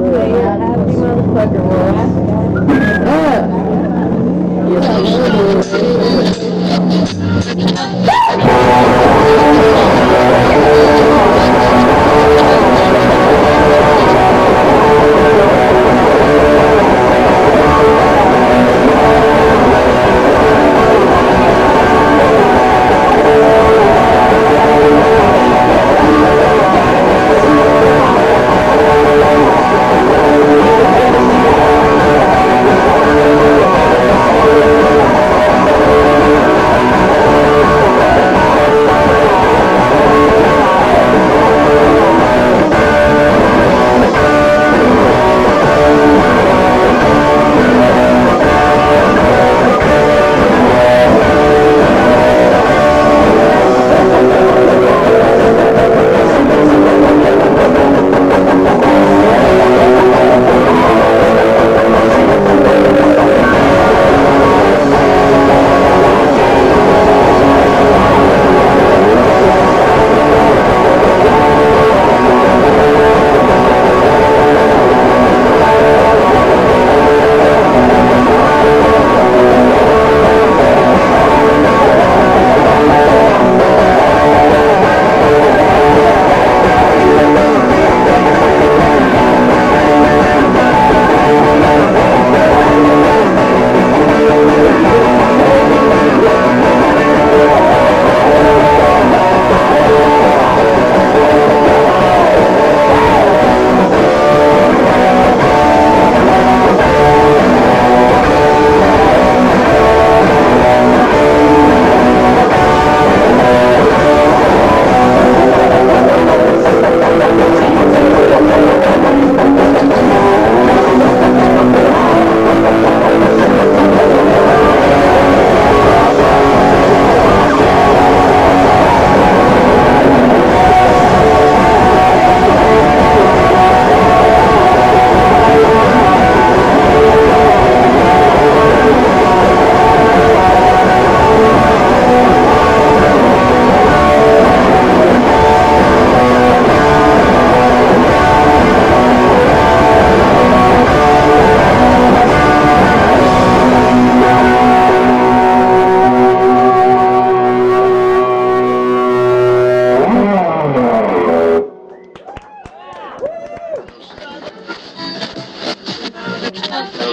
happy motherfucker, Ross. Yeah. Yes,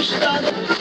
Штаны.